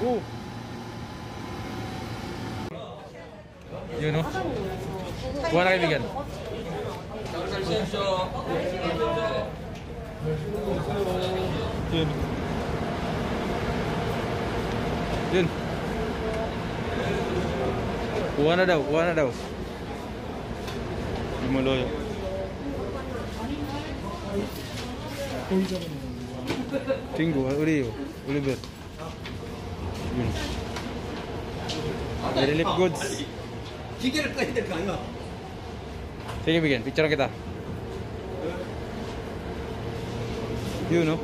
Oh. Yun no? Kuha na kaibigan. Yun. Yun. Kuha na daw, kuha na daw. Lumaloy. Tinggu, uli yun. Oliver. Yun. Goods. Dari Lip Goods. Kita nak kita. Sini begin, picture kita. You know.